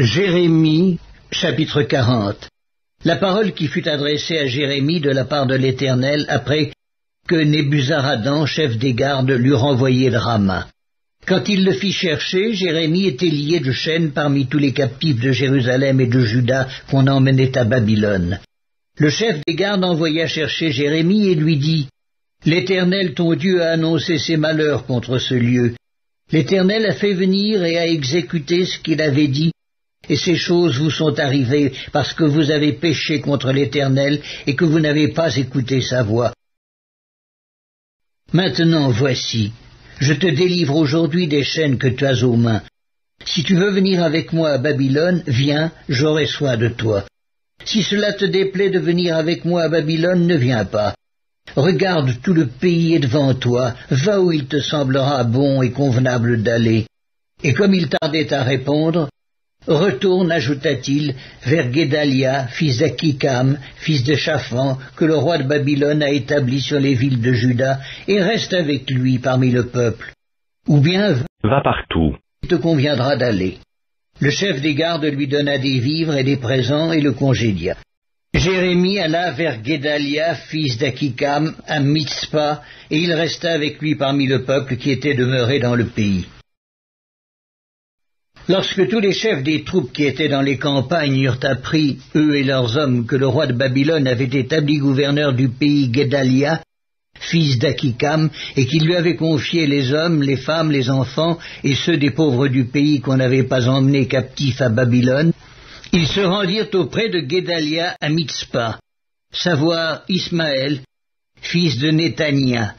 Jérémie, chapitre 40 La parole qui fut adressée à Jérémie de la part de l'Éternel après que Nébuzaradan, chef des gardes, l'eut renvoyé de Rama. Quand il le fit chercher, Jérémie était lié de chaînes parmi tous les captifs de Jérusalem et de Juda qu'on emmenait à Babylone. Le chef des gardes envoya chercher Jérémie et lui dit, L'Éternel ton Dieu a annoncé ses malheurs contre ce lieu. L'Éternel a fait venir et a exécuté ce qu'il avait dit et ces choses vous sont arrivées parce que vous avez péché contre l'Éternel et que vous n'avez pas écouté sa voix. Maintenant voici, je te délivre aujourd'hui des chaînes que tu as aux mains. Si tu veux venir avec moi à Babylone, viens, j'aurai soin de toi. Si cela te déplaît de venir avec moi à Babylone, ne viens pas. Regarde, tout le pays est devant toi, va où il te semblera bon et convenable d'aller. Et comme il tardait à répondre, Retourne, ajouta-t-il, vers Guédalia, fils d'Akikam, fils de Shaphan, que le roi de Babylone a établi sur les villes de Juda, et reste avec lui parmi le peuple. Ou bien va partout. Il te conviendra d'aller. Le chef des gardes lui donna des vivres et des présents et le congédia. Jérémie alla vers Guédalia, fils d'Akikam, à Mitzpah, et il resta avec lui parmi le peuple qui était demeuré dans le pays. Lorsque tous les chefs des troupes qui étaient dans les campagnes eurent appris, eux et leurs hommes, que le roi de Babylone avait établi gouverneur du pays Guédalia, fils d'Akikam, et qu'il lui avait confié les hommes, les femmes, les enfants, et ceux des pauvres du pays qu'on n'avait pas emmenés captifs à Babylone, ils se rendirent auprès de Guédalia à Mitzpah, savoir Ismaël, fils de Netania,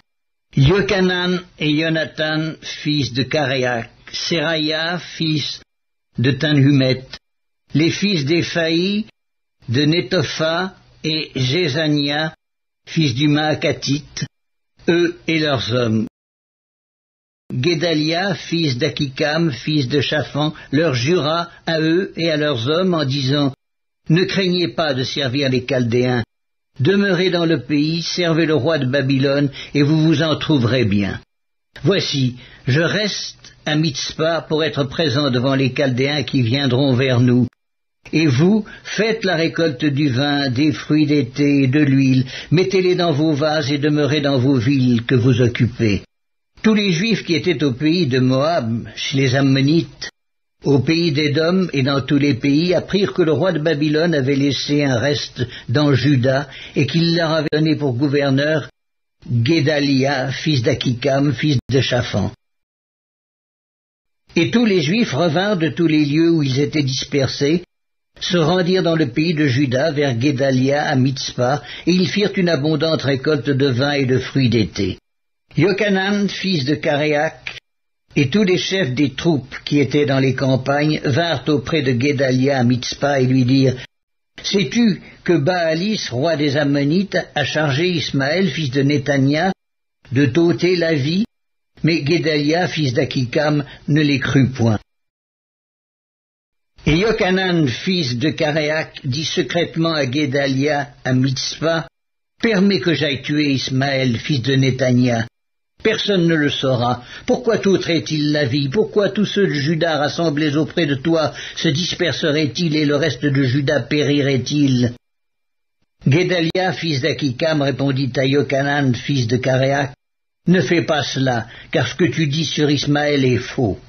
Yochanan et Jonathan, fils de Karéak, Seraya, fils de Tanhumet, les fils d'Ephaï, de Netopha et Jézania, fils du Maakatite, eux et leurs hommes. Guédalia, fils d'Akikam, fils de Shaphan, leur jura à eux et à leurs hommes en disant Ne craignez pas de servir les Chaldéens, demeurez dans le pays, servez le roi de Babylone, et vous vous en trouverez bien. Voici, je reste à Mitzpah pour être présent devant les Chaldéens qui viendront vers nous. Et vous, faites la récolte du vin, des fruits d'été et de l'huile, mettez-les dans vos vases et demeurez dans vos villes que vous occupez. Tous les Juifs qui étaient au pays de Moab, chez les Ammonites, au pays d'Édom et dans tous les pays apprirent que le roi de Babylone avait laissé un reste dans Juda et qu'il leur avait donné pour gouverneur Guédalia, fils d'Akikam, fils de Shaphan. Et tous les Juifs revinrent de tous les lieux où ils étaient dispersés, se rendirent dans le pays de Juda vers Guédalia à Mitzpah, et ils firent une abondante récolte de vin et de fruits d'été. Yochanan, fils de Karéak, et tous les chefs des troupes qui étaient dans les campagnes vinrent auprès de Guédalia à Mitzpah et lui dirent Sais-tu que Baalis, roi des Ammonites, a chargé Ismaël, fils de Netania, de t'ôter la vie Mais Guédalia, fils d'Akikam, ne les crut point. Et Yochanan, fils de Karéak, dit secrètement à Guédalia, à Mitzpah, Permets que j'aille tuer Ismaël, fils de Netania. Personne ne le saura. Pourquoi t'ôterait-il la vie? Pourquoi tous ceux de Juda rassemblés auprès de toi se disperseraient-ils et le reste de Juda périrait-il? Guédalia, fils d'Akikam, répondit à Yochanan, fils de Karéak, Ne fais pas cela, car ce que tu dis sur Ismaël est faux.